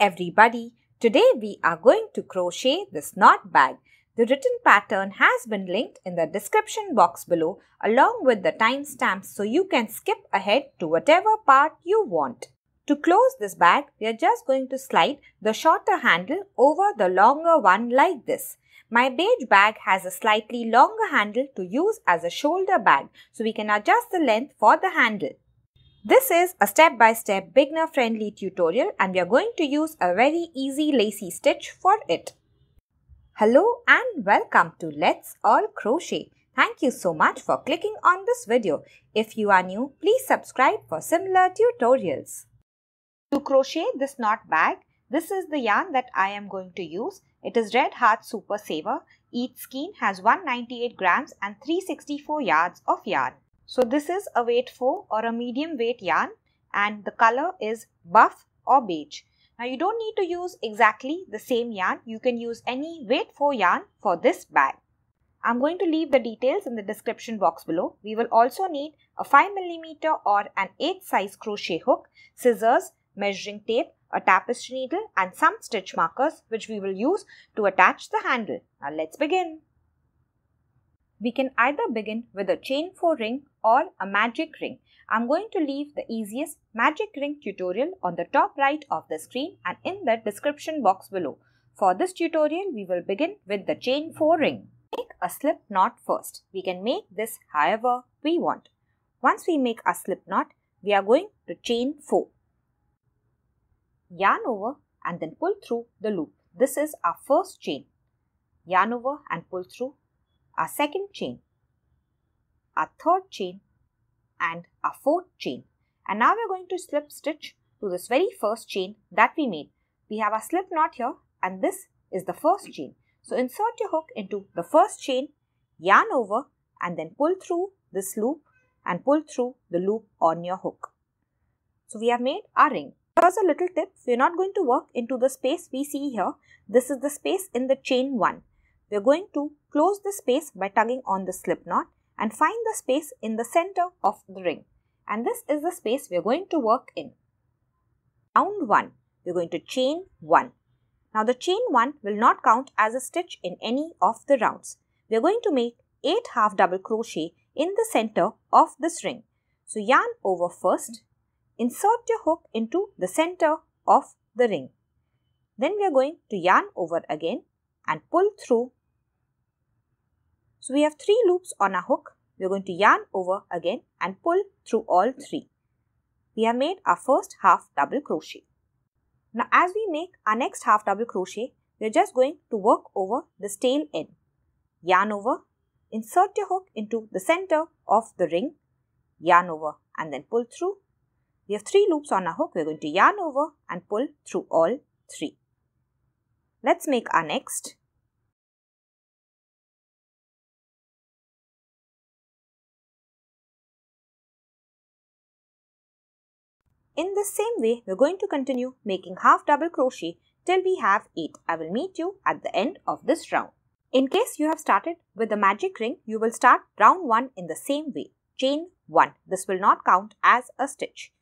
everybody, today we are going to crochet this knot bag. The written pattern has been linked in the description box below along with the timestamps so you can skip ahead to whatever part you want. To close this bag, we are just going to slide the shorter handle over the longer one like this. My beige bag has a slightly longer handle to use as a shoulder bag so we can adjust the length for the handle. This is a step-by-step -step beginner friendly tutorial and we are going to use a very easy lacy stitch for it. Hello and welcome to Let's All Crochet. Thank you so much for clicking on this video. If you are new, please subscribe for similar tutorials. To crochet this knot bag, this is the yarn that I am going to use. It is Red Heart Super Saver. Each skein has 198 grams and 364 yards of yarn. So this is a weight 4 or a medium weight yarn and the color is buff or beige. Now you don't need to use exactly the same yarn. You can use any weight 4 yarn for this bag. I'm going to leave the details in the description box below. We will also need a 5mm or an 8 size crochet hook, scissors, measuring tape, a tapestry needle and some stitch markers which we will use to attach the handle. Now let's begin. We can either begin with a chain 4 ring or a magic ring. I'm going to leave the easiest magic ring tutorial on the top right of the screen and in the description box below. For this tutorial, we will begin with the chain 4 ring. Make a slip knot first. We can make this however we want. Once we make a slip knot, we are going to chain 4. Yarn over and then pull through the loop. This is our first chain. Yarn over and pull through our second chain, our third chain and our fourth chain. And now we're going to slip stitch to this very first chain that we made. We have a slip knot here and this is the first chain. So insert your hook into the first chain, yarn over and then pull through this loop and pull through the loop on your hook. So we have made our ring. Here's a little tip. We're not going to work into the space we see here. This is the space in the chain 1. We're going to close the space by tugging on the slip knot and find the space in the center of the ring. And this is the space we're going to work in. Round 1. We're going to chain 1. Now the chain 1 will not count as a stitch in any of the rounds. We're going to make 8 half double crochet in the center of this ring. So yarn over first, insert your hook into the center of the ring. Then we are going to yarn over again and pull through so we have three loops on our hook. We're going to yarn over again and pull through all three. We have made our first half double crochet. Now as we make our next half double crochet, we're just going to work over the tail end. Yarn over, insert your hook into the center of the ring, yarn over and then pull through. We have three loops on our hook. We're going to yarn over and pull through all three. Let's make our next. In the same way, we're going to continue making half double crochet till we have 8. I will meet you at the end of this round. In case you have started with the magic ring, you will start round 1 in the same way. Chain 1. This will not count as a stitch.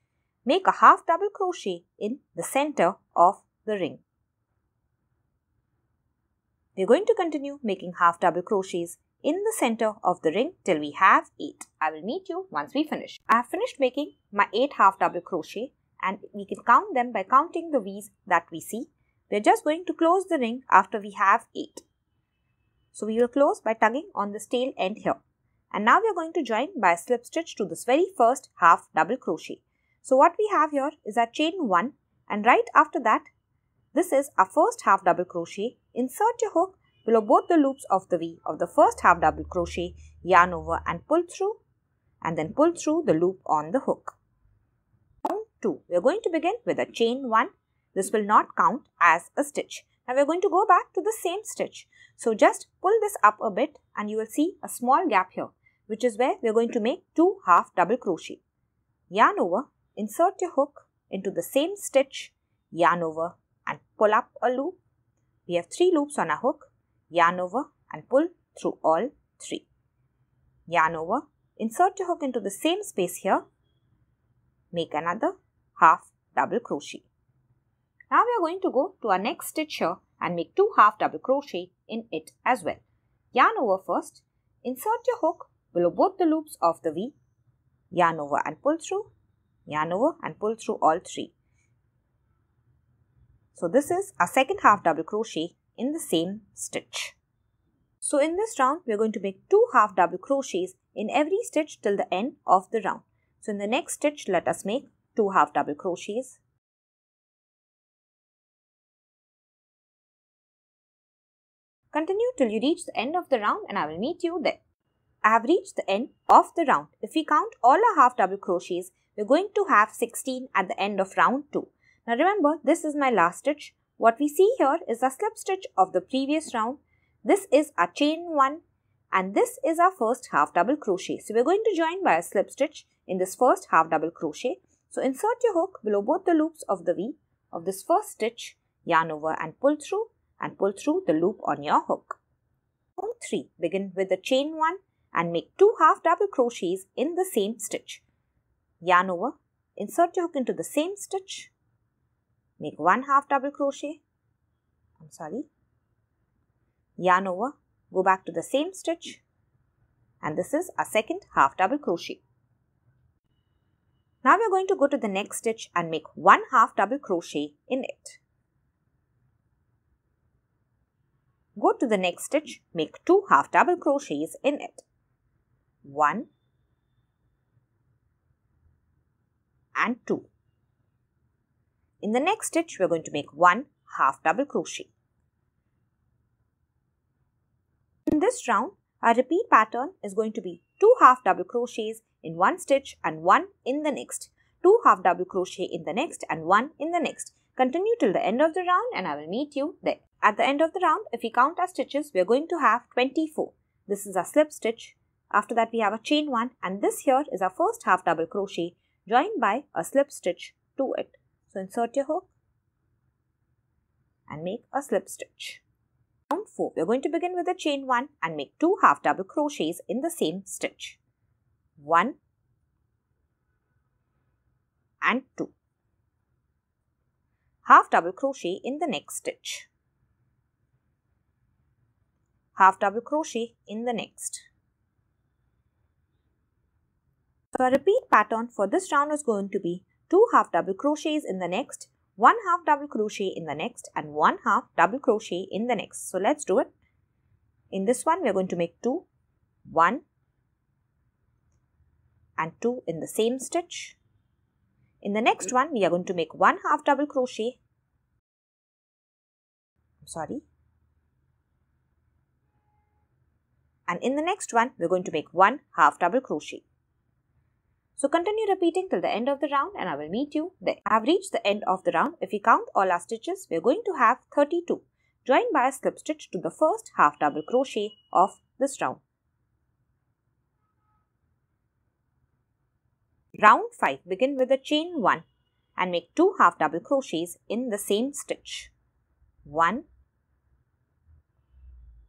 Make a half double crochet in the center of the ring. We're going to continue making half double crochets in the center of the ring till we have 8. I will meet you once we finish. I have finished making my 8 half double crochet and we can count them by counting the V's that we see. We are just going to close the ring after we have 8. So we will close by tugging on the tail end here. And now we are going to join by a slip stitch to this very first half double crochet. So what we have here is our chain 1 and right after that, this is our first half double crochet. Insert your hook below both the loops of the V of the first half double crochet, yarn over and pull through and then pull through the loop on the hook. Round 2. We are going to begin with a chain 1. This will not count as a stitch. Now we are going to go back to the same stitch. So just pull this up a bit and you will see a small gap here which is where we are going to make two half double crochet. Yarn over, insert your hook into the same stitch, yarn over and pull up a loop. We have three loops on our hook yarn over and pull through all three. Yarn over, insert your hook into the same space here, make another half double crochet. Now we are going to go to our next stitch here and make two half double crochet in it as well. Yarn over first, insert your hook below both the loops of the V, yarn over and pull through, yarn over and pull through all three. So this is our second half double crochet in the same stitch. So in this round, we are going to make two half double crochets in every stitch till the end of the round. So in the next stitch, let us make two half double crochets. Continue till you reach the end of the round and I will meet you there. I have reached the end of the round. If we count all our half double crochets, we're going to have 16 at the end of round 2. Now remember, this is my last stitch. What we see here is a slip stitch of the previous round. This is a chain 1 and this is our first half double crochet. So we're going to join by a slip stitch in this first half double crochet. So insert your hook below both the loops of the V of this first stitch, yarn over and pull through and pull through the loop on your hook. Round 3. Begin with the chain 1 and make 2 half double crochets in the same stitch. Yarn over, insert your hook into the same stitch, make 1 half double crochet, I'm sorry, yarn over, go back to the same stitch and this is a second half double crochet. Now we are going to go to the next stitch and make 1 half double crochet in it. Go to the next stitch, make 2 half double crochets in it. 1 and 2. In the next stitch, we are going to make 1 half double crochet. In this round, our repeat pattern is going to be 2 half double crochets in one stitch and 1 in the next, 2 half double crochet in the next and 1 in the next. Continue till the end of the round and I will meet you there. At the end of the round, if we count our stitches, we are going to have 24. This is a slip stitch. After that, we have a chain 1 and this here is our first half double crochet joined by a slip stitch to it. So insert your hook and make a slip stitch. Round 4. We are going to begin with a chain 1 and make 2 half double crochets in the same stitch. 1 and 2. Half double crochet in the next stitch half double crochet in the next. So our repeat pattern for this round is going to be 2 half double crochets in the next, 1 half double crochet in the next and 1 half double crochet in the next. So let's do it. In this one we are going to make 2, 1 and 2 in the same stitch. In the next one we are going to make 1 half double crochet. I'm sorry, and in the next one we're going to make one half double crochet. So continue repeating till the end of the round and I will meet you there. I have reached the end of the round. If we count all our stitches, we are going to have 32. Join by a slip stitch to the first half double crochet of this round. Round 5. Begin with a chain 1 and make 2 half double crochets in the same stitch. 1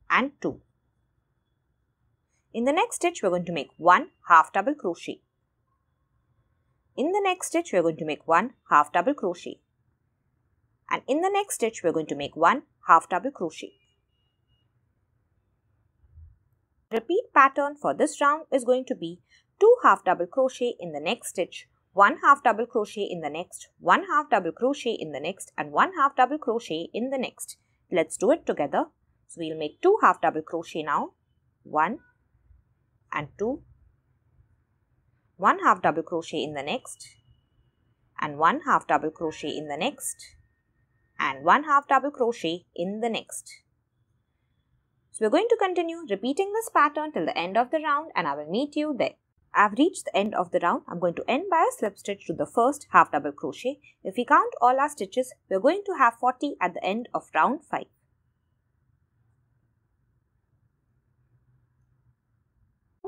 and 2. In the next stitch, we're going to make one half double crochet. In the next stitch, we're going to make one half double crochet. And in the next stitch, we're going to make one half double crochet. Repeat pattern for this round is going to be 2 half double crochet in the next stitch, 1 half double crochet in the next, 1 half double crochet in the next and 1 half double crochet in the next. Let's do it together. So we'll make 2 half double crochet now. 1 and 2 1 half double crochet in the next and 1 half double crochet in the next and 1 half double crochet in the next. So we're going to continue repeating this pattern till the end of the round and I will meet you there. I've reached the end of the round. I'm going to end by a slip stitch to the first half double crochet. If we count all our stitches, we're going to have 40 at the end of round 5.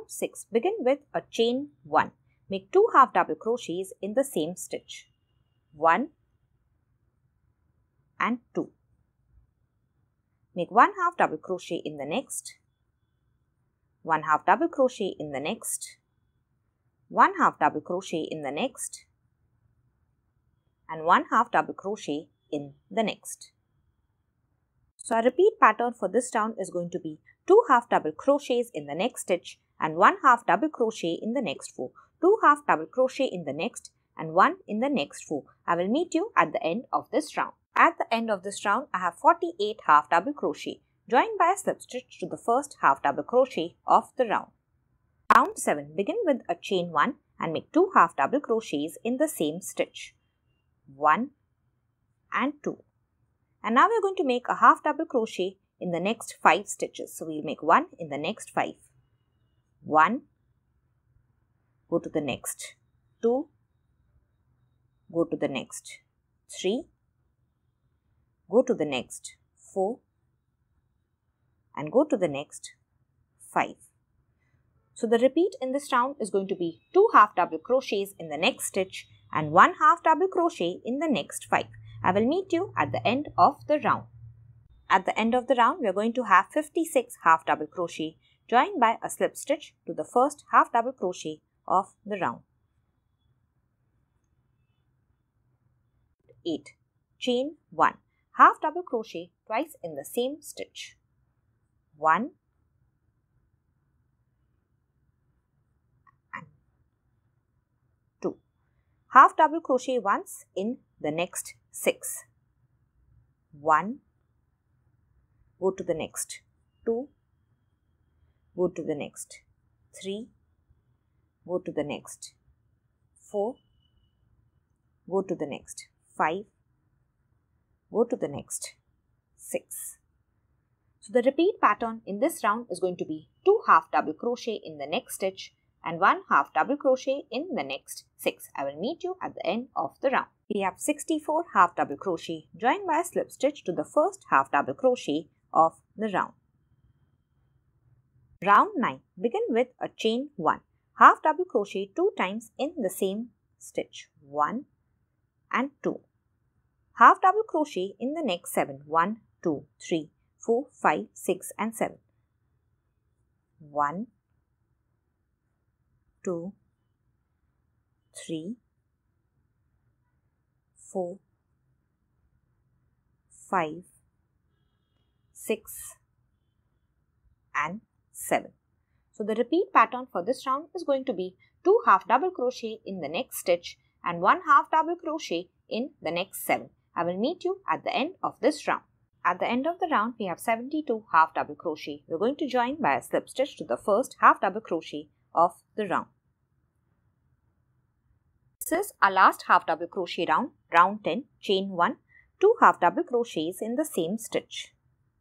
6. Begin with a chain 1. Make 2 half double crochets in the same stitch. 1 and 2. Make 1 half double crochet in the next. 1 half double crochet in the next. 1 half double crochet in the next. And 1 half double crochet in the next. So our repeat pattern for this round is going to be 2 half double crochets in the next stitch and 1 half double crochet in the next 4, 2 half double crochet in the next and 1 in the next 4. I will meet you at the end of this round. At the end of this round, I have 48 half double crochet joined by a slip stitch to the first half double crochet of the round. Round 7. Begin with a chain 1 and make 2 half double crochets in the same stitch. 1 and 2. And now we're going to make a half double crochet in the next 5 stitches. So we'll make 1 in the next 5. 1, go to the next, 2, go to the next, 3, go to the next, 4, and go to the next, 5. So the repeat in this round is going to be 2 half double crochets in the next stitch and 1 half double crochet in the next 5. I will meet you at the end of the round. At the end of the round, we are going to have 56 half double crochet joined by a slip stitch to the first half double crochet of the round. 8. Chain 1. Half double crochet twice in the same stitch. 1 and 2. Half double crochet once in the next 6. 1 go to the next 2 go to the next. 3 go to the next. 4 go to the next. 5 go to the next. 6 so the repeat pattern in this round is going to be 2 half double crochet in the next stitch and 1 half double crochet in the next 6. I will meet you at the end of the round. We have 64 half double crochet. Joined by a slip stitch to the first half double crochet of the round. Round 9. Begin with a chain 1. Half double crochet 2 times in the same stitch. 1 and 2. Half double crochet in the next 7. 1, 2, 3, 4, 5, 6 and 7. 1, 2, 3, 4, 5, 6 and 7. So the repeat pattern for this round is going to be 2 half double crochet in the next stitch and 1 half double crochet in the next 7. I will meet you at the end of this round. At the end of the round, we have 72 half double crochet. We're going to join by a slip stitch to the first half double crochet of the round. This is our last half double crochet round, round 10, chain 1, 2 half double crochets in the same stitch,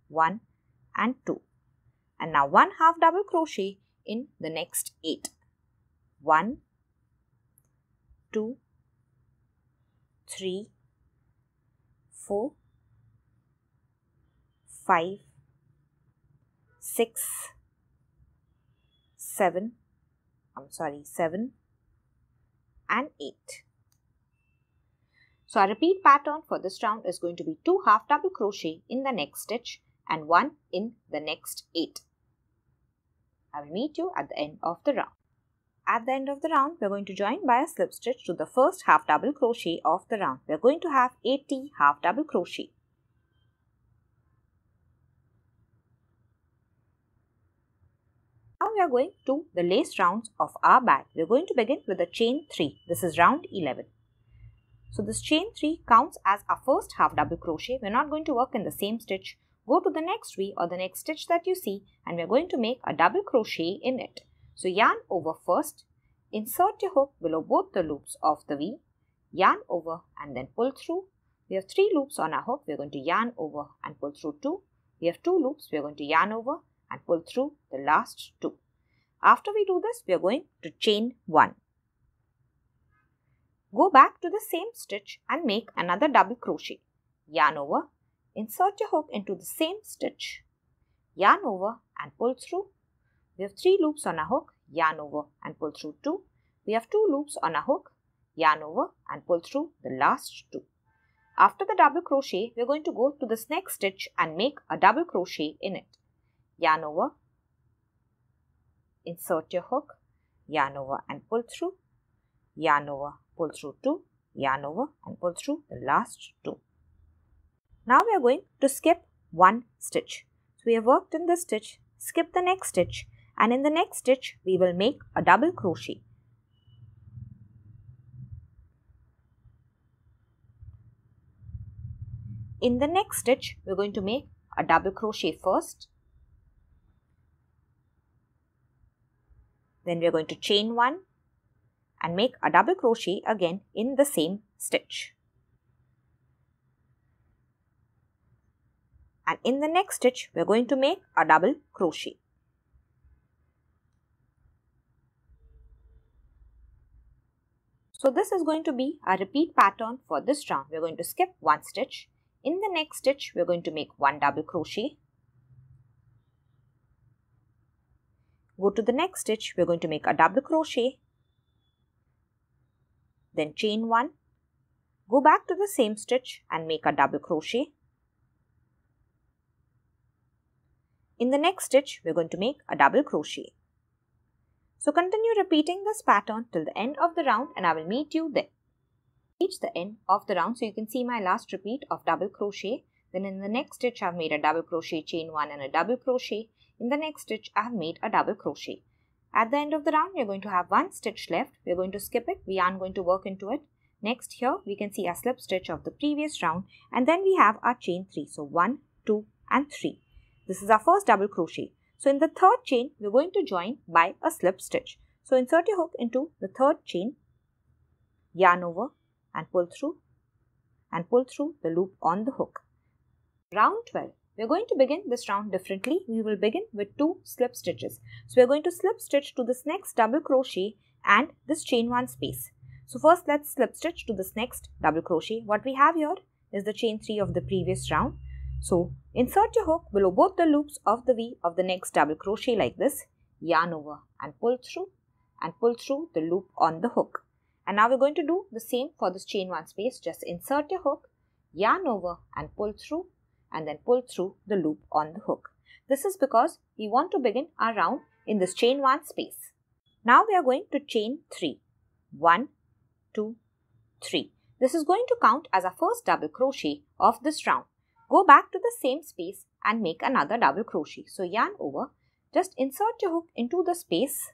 1 and 2. And now 1 half double crochet in the next 8, 1, 2, 3, 4, 5, 6, 7, I'm sorry, 7 and 8. So our repeat pattern for this round is going to be 2 half double crochet in the next stitch and 1 in the next 8. I will meet you at the end of the round. At the end of the round, we are going to join by a slip stitch to the first half double crochet of the round. We are going to have 80 half double crochet. Now we are going to the lace rounds of our bag. We are going to begin with the chain 3. This is round 11. So this chain 3 counts as our first half double crochet. We are not going to work in the same stitch. Go to the next V or the next stitch that you see and we are going to make a double crochet in it. So yarn over first, insert your hook below both the loops of the V, yarn over and then pull through. We have 3 loops on our hook. We are going to yarn over and pull through 2. We have 2 loops. We are going to yarn over and pull through the last two. After we do this, we are going to chain 1. Go back to the same stitch and make another double crochet. Yarn over, insert your hook into the same stitch, yarn over and pull through. We have 3 loops on a hook, yarn over and pull through 2. We have 2 loops on a hook, yarn over and pull through the last 2. After the double crochet, we are going to go to this next stitch and make a double crochet in it yarn over, insert your hook, yarn over and pull through, yarn over, pull through two, yarn over and pull through the last two. Now we are going to skip one stitch. So we have worked in this stitch, skip the next stitch and in the next stitch we will make a double crochet. In the next stitch, we're going to make a double crochet first. Then we're going to chain one and make a double crochet again in the same stitch. And in the next stitch, we're going to make a double crochet. So this is going to be a repeat pattern for this round. We're going to skip one stitch in the next stitch, we're going to make one double crochet. Go to the next stitch, we're going to make a double crochet. Then chain one. Go back to the same stitch and make a double crochet. In the next stitch, we're going to make a double crochet. So continue repeating this pattern till the end of the round and I will meet you there. Reach the end of the round so you can see my last repeat of double crochet. Then in the next stitch I've made a double crochet chain one and a double crochet. In the next stitch I have made a double crochet. At the end of the round we're going to have one stitch left. We're going to skip it. We aren't going to work into it. Next here we can see a slip stitch of the previous round. And then we have our chain three. So one two and three this is our first double crochet so in the third chain we're going to join by a slip stitch so insert your hook into the third chain yarn over and pull through and pull through the loop on the hook. Round 12. We are going to begin this round differently. We will begin with two slip stitches. So we are going to slip stitch to this next double crochet and this chain one space. So first let's slip stitch to this next double crochet. What we have here is the chain 3 of the previous round. So insert your hook below both the loops of the V of the next double crochet like this. Yarn over and pull through and pull through the loop on the hook. And now we're going to do the same for this chain one space. Just insert your hook, yarn over and pull through and then pull through the loop on the hook. This is because we want to begin our round in this chain one space. Now we are going to chain three. One, two, three. This is going to count as our first double crochet of this round. Go back to the same space and make another double crochet. So yarn over, just insert your hook into the space.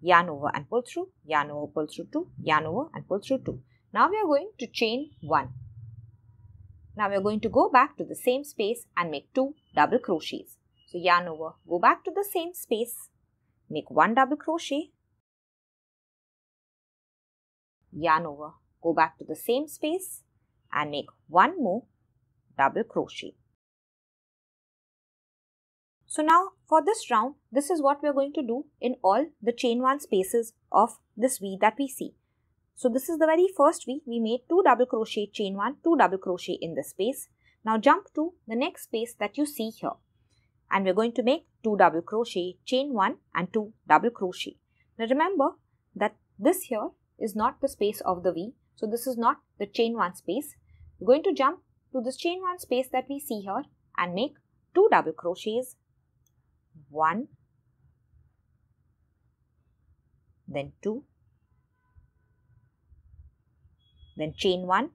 Yarn over and pull through, yarn over, pull through 2, yarn over and pull through 2. Now we are going to chain 1. Now we are going to go back to the same space and make 2 double crochets. So yarn over, go back to the same space, make 1 double crochet, yarn over, go back to the same space and make 1 more double crochet. So now for this round, this is what we are going to do in all the chain one spaces of this V that we see. So this is the very first V. We made two double crochet chain one, two double crochet in this space. Now jump to the next space that you see here. And we're going to make two double crochet, chain one and two double crochet. Now remember that this here is not the space of the V. So this is not the chain one space. We're going to jump to this chain one space that we see here and make two double crochets. 1 then 2 then chain 1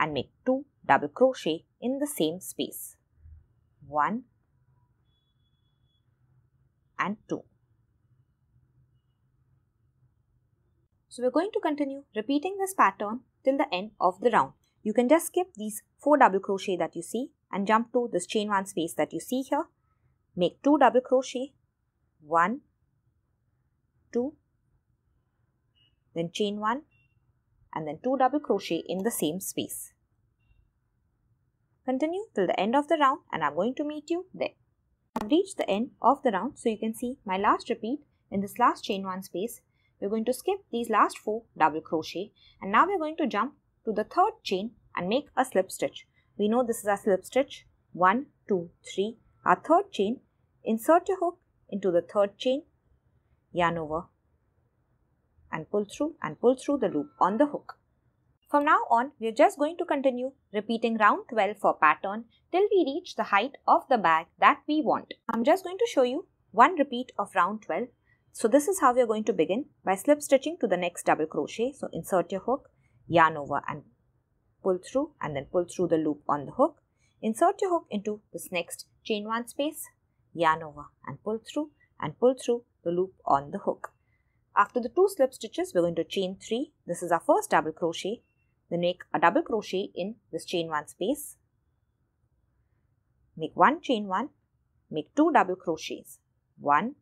and make 2 double crochet in the same space. 1 and 2 so we're going to continue repeating this pattern till the end of the round you can just skip these 4 double crochet that you see and jump to this chain 1 space that you see here. Make two double crochet. One. Two. Then chain one. And then two double crochet in the same space. Continue till the end of the round and i'm going to meet you there. I've reached the end of the round so you can see my last repeat in this last chain one space. We're going to skip these last four double crochet and now we're going to jump to the third chain and make a slip stitch we know this is a slip stitch one two three our third chain Insert your hook into the third chain, yarn over and pull through and pull through the loop on the hook. From now on, we are just going to continue repeating round 12 for pattern till we reach the height of the bag that we want. I'm just going to show you one repeat of round 12. So this is how we are going to begin by slip stitching to the next double crochet. So insert your hook, yarn over and pull through and then pull through the loop on the hook. Insert your hook into this next chain 1 space, yarn over and pull through and pull through the loop on the hook. After the two slip stitches, we're going to chain 3. This is our first double crochet. Then make a double crochet in this chain 1 space. Make 1 chain 1, make 2 double crochets. 1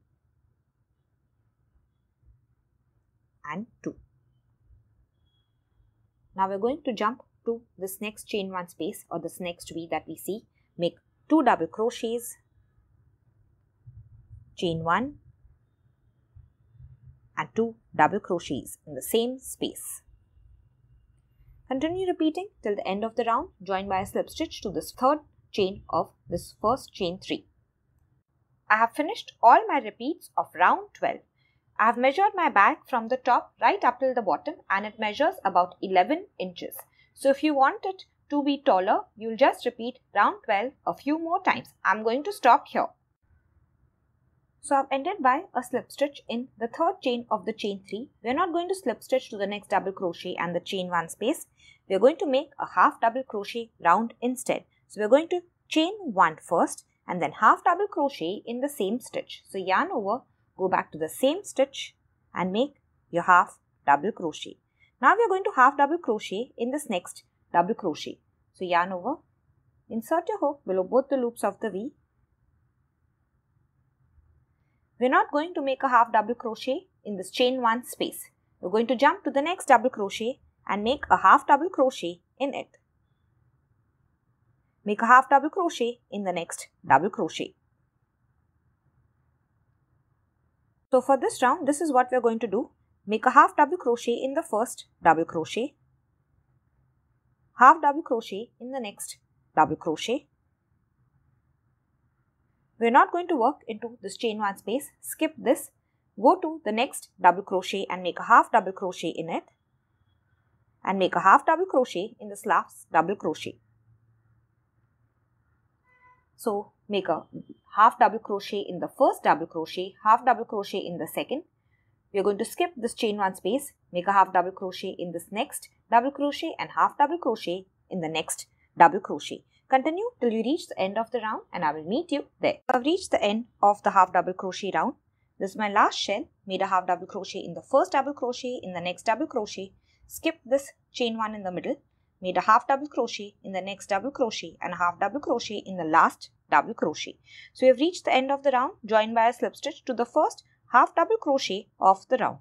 and 2. Now we're going to jump to this next chain 1 space or this next V that we see. Make 2 double crochets, chain 1 and 2 double crochets in the same space. Continue repeating till the end of the round, join by a slip stitch to this third chain of this first chain 3. I have finished all my repeats of round 12. I have measured my bag from the top right up till the bottom and it measures about 11 inches. So if you want it to be taller, you'll just repeat round 12 a few more times. I'm going to stop here. So I've ended by a slip stitch in the third chain of the chain 3. We're not going to slip stitch to the next double crochet and the chain 1 space. We're going to make a half double crochet round instead. So we're going to chain 1 first and then half double crochet in the same stitch. So yarn over, go back to the same stitch and make your half double crochet. Now we are going to half double crochet in this next double crochet. So yarn over, insert your hook below both the loops of the V we're not going to make a half double crochet in this chain 1 space. We're going to jump to the next double crochet and make a half double crochet in it. Make a half double crochet in the next double crochet. So for this round, this is what we're going to do. Make a half double crochet in the first double crochet, half double crochet in the next double crochet, we're not going to work into this chain 1 space. Skip this. Go to the next double crochet and make a half double crochet in it. And make a half double crochet in this last double crochet. So make a half double crochet in the first double crochet, half double crochet in the second. We are going to skip this chain 1 space, make a half double crochet in this next double crochet and half double crochet in the next double crochet. Continue till you reach the end of the round and I will meet you there. I've reached the end of the half double crochet round. This is my last shell. Made a half double crochet in the first double crochet, in the next double crochet. Skip this chain one in the middle. Made a half double crochet in the next double crochet and a half double crochet in the last double crochet. So we have reached the end of the round. Join by a slip stitch to the first half double crochet of the round.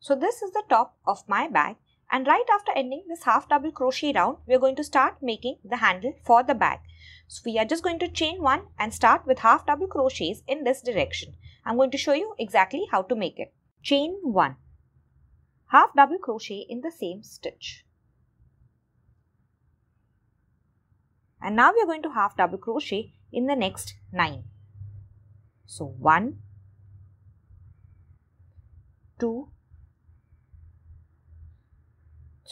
So this is the top of my bag and right after ending this half double crochet round, we are going to start making the handle for the bag. So we are just going to chain one and start with half double crochets in this direction. I'm going to show you exactly how to make it. Chain one, half double crochet in the same stitch. And now we are going to half double crochet in the next nine. So one, two,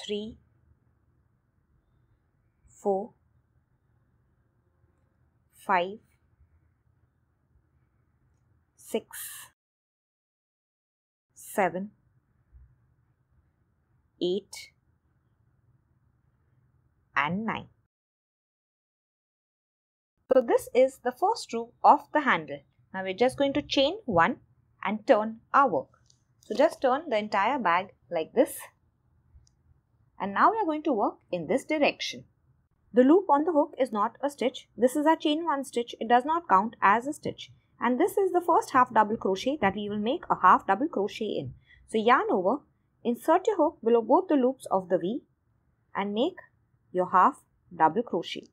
three, four, five, six, seven, eight, and 9. So this is the first row of the handle. Now we're just going to chain 1 and turn our work. So just turn the entire bag like this and now we are going to work in this direction. The loop on the hook is not a stitch. This is a chain one stitch. It does not count as a stitch. And this is the first half double crochet that we will make a half double crochet in. So yarn over, insert your hook below both the loops of the V and make your half double crochet.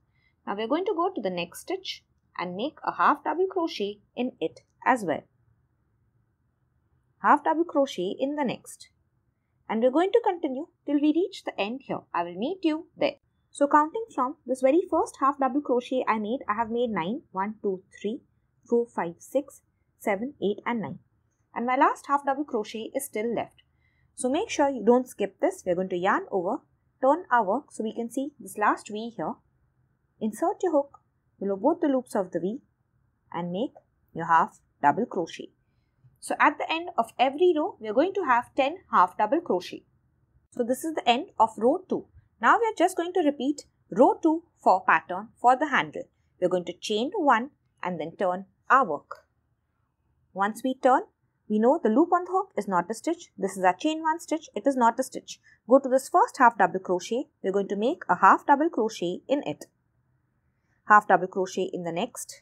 Now we are going to go to the next stitch and make a half double crochet in it as well. Half double crochet in the next and we're going to continue till we reach the end here. I will meet you there. So counting from this very first half double crochet I made, I have made 9, 1, 2, 3, 4, 5, 6, 7, 8 and 9. And my last half double crochet is still left. So make sure you don't skip this. We're going to yarn over, turn our work so we can see this last V here. Insert your hook below both the loops of the V and make your half double crochet. So at the end of every row, we are going to have 10 half double crochet. So this is the end of row 2. Now we are just going to repeat row 2 for pattern for the handle. We are going to chain 1 and then turn our work. Once we turn, we know the loop on the hook is not a stitch. This is our chain 1 stitch. It is not a stitch. Go to this first half double crochet. We are going to make a half double crochet in it. Half double crochet in the next.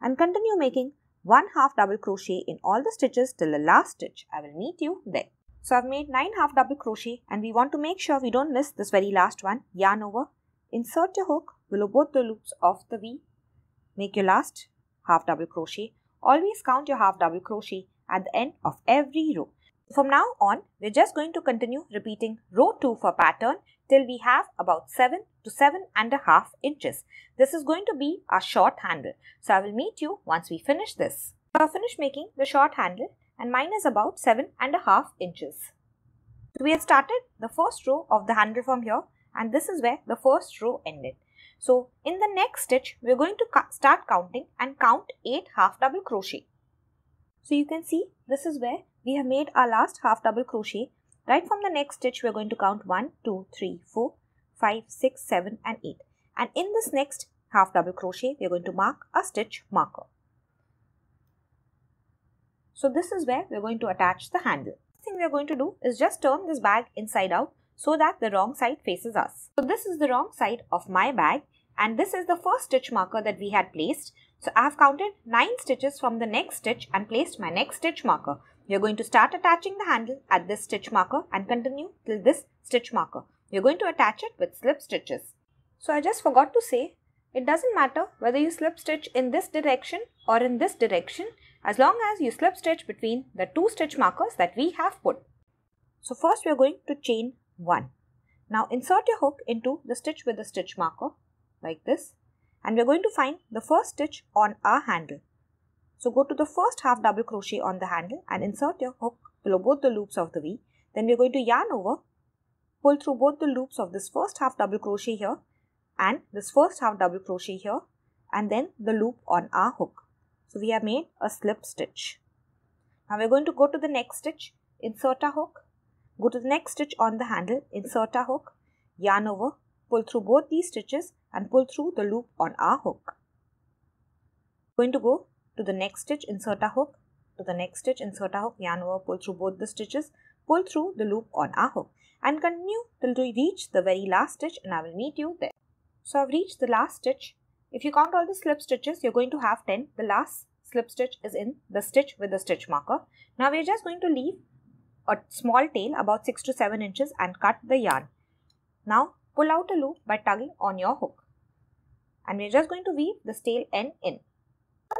And continue making one half double crochet in all the stitches till the last stitch. I will meet you there. So I've made 9 half double crochet and we want to make sure we don't miss this very last one. Yarn over. Insert your hook below both the loops of the V. Make your last half double crochet. Always count your half double crochet at the end of every row. From now on, we're just going to continue repeating row 2 for pattern till we have about 7 to 7 and a half inches. This is going to be our short handle. So I will meet you once we finish this. So I finished making the short handle and mine is about 7 and a half inches. So we have started the first row of the handle from here and this is where the first row ended. So in the next stitch, we're going to start counting and count 8 half double crochet. So you can see this is where we have made our last half double crochet. Right from the next stitch, we're going to count 1, 2, 3, 4, 5, 6, 7 and 8. And in this next half double crochet, we're going to mark a stitch marker. So this is where we're going to attach the handle. The thing we're going to do is just turn this bag inside out so that the wrong side faces us. So this is the wrong side of my bag and this is the first stitch marker that we had placed. So I have counted 9 stitches from the next stitch and placed my next stitch marker. We are going to start attaching the handle at this stitch marker and continue till this stitch marker. We are going to attach it with slip stitches. So I just forgot to say, it doesn't matter whether you slip stitch in this direction or in this direction as long as you slip stitch between the two stitch markers that we have put. So first we are going to chain 1. Now insert your hook into the stitch with the stitch marker like this and we are going to find the first stitch on our handle. So go to the first half double crochet on the handle and insert your hook below both the loops of the V. Then we are going to yarn over, pull through both the loops of this first half double crochet here and this first half double crochet here and then the loop on our hook. So we have made a slip stitch. Now we are going to go to the next stitch, insert our hook, go to the next stitch on the handle, insert our hook, yarn over, pull through both these stitches and pull through the loop on our hook. Going to go to the next stitch, insert a hook, to the next stitch, insert a hook, yarn over, pull through both the stitches, pull through the loop on our hook and continue till we reach the very last stitch and I will meet you there. So I've reached the last stitch. If you count all the slip stitches, you're going to have 10. The last slip stitch is in the stitch with the stitch marker. Now we're just going to leave a small tail about 6 to 7 inches and cut the yarn. Now pull out a loop by tugging on your hook. And we're just going to weave the tail end in.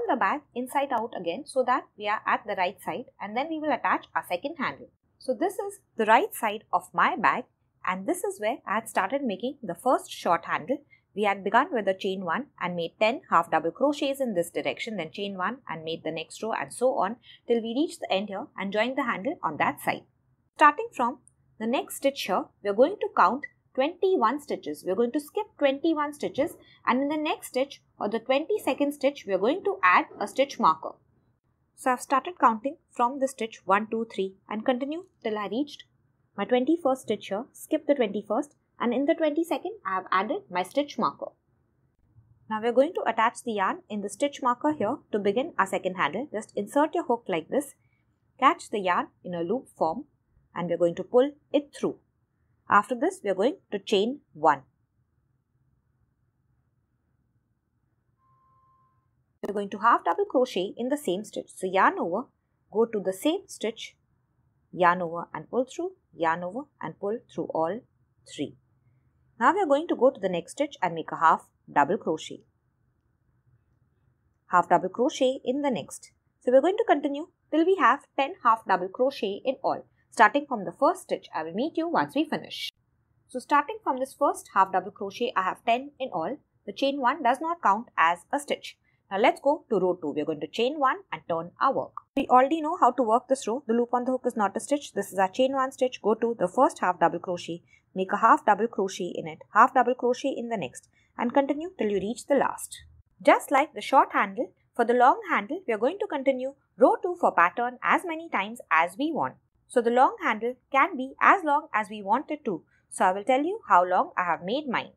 The bag inside out again so that we are at the right side and then we will attach our second handle. So this is the right side of my bag and this is where I had started making the first short handle. We had begun with the chain 1 and made 10 half double crochets in this direction then chain 1 and made the next row and so on till we reach the end here and join the handle on that side. Starting from the next stitch here, we are going to count 21 stitches. We are going to skip 21 stitches and in the next stitch or the 22nd stitch we are going to add a stitch marker. So I've started counting from the stitch 1, 2, 3 and continue till I reached my 21st stitch here, skip the 21st and in the 22nd I have added my stitch marker. Now we're going to attach the yarn in the stitch marker here to begin our second handle. Just insert your hook like this, catch the yarn in a loop form and we're going to pull it through. After this, we are going to chain 1. We are going to half double crochet in the same stitch. So, yarn over, go to the same stitch, yarn over and pull through, yarn over and pull through all 3. Now, we are going to go to the next stitch and make a half double crochet. Half double crochet in the next. So, we are going to continue till we have 10 half double crochet in all. Starting from the first stitch, I will meet you once we finish. So starting from this first half double crochet, I have 10 in all. The chain 1 does not count as a stitch. Now let's go to row 2. We are going to chain 1 and turn our work. We already know how to work this row. The loop on the hook is not a stitch. This is our chain 1 stitch. Go to the first half double crochet. Make a half double crochet in it. Half double crochet in the next. And continue till you reach the last. Just like the short handle, for the long handle, we are going to continue row 2 for pattern as many times as we want. So the long handle can be as long as we want it to. So I will tell you how long I have made mine.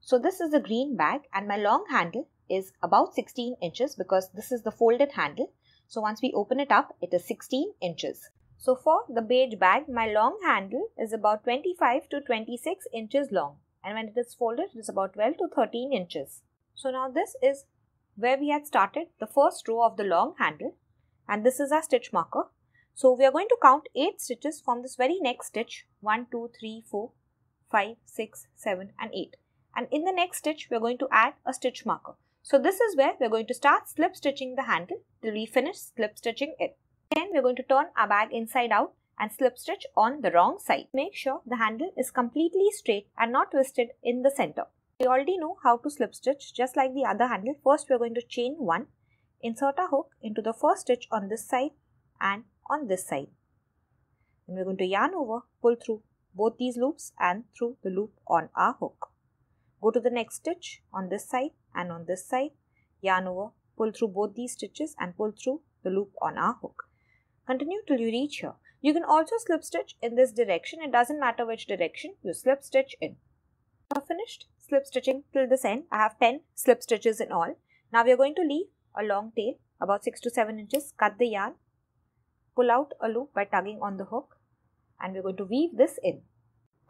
So this is the green bag and my long handle is about 16 inches because this is the folded handle. So once we open it up, it is 16 inches. So for the beige bag, my long handle is about 25 to 26 inches long and when it is folded, it is about 12 to 13 inches. So now this is where we had started the first row of the long handle and this is our stitch marker. So we are going to count 8 stitches from this very next stitch 1, 2, 3, 4, 5, 6, 7 and 8 and in the next stitch we are going to add a stitch marker. So this is where we are going to start slip stitching the handle till we finish slip stitching it. Then we are going to turn our bag inside out and slip stitch on the wrong side. Make sure the handle is completely straight and not twisted in the center. We already know how to slip stitch just like the other handle. First we are going to chain 1, insert a hook into the first stitch on this side and on this side. Then we are going to yarn over, pull through both these loops and through the loop on our hook. Go to the next stitch on this side and on this side, yarn over, pull through both these stitches and pull through the loop on our hook. Continue till you reach here. You can also slip stitch in this direction. It doesn't matter which direction you slip stitch in. I've finished slip stitching till this end. I have 10 slip stitches in all. Now we are going to leave a long tail about 6 to 7 inches. Cut the yarn. Pull out a loop by tugging on the hook and we're going to weave this in.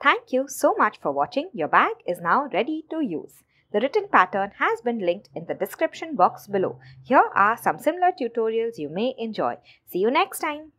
Thank you so much for watching. Your bag is now ready to use. The written pattern has been linked in the description box below. Here are some similar tutorials you may enjoy. See you next time.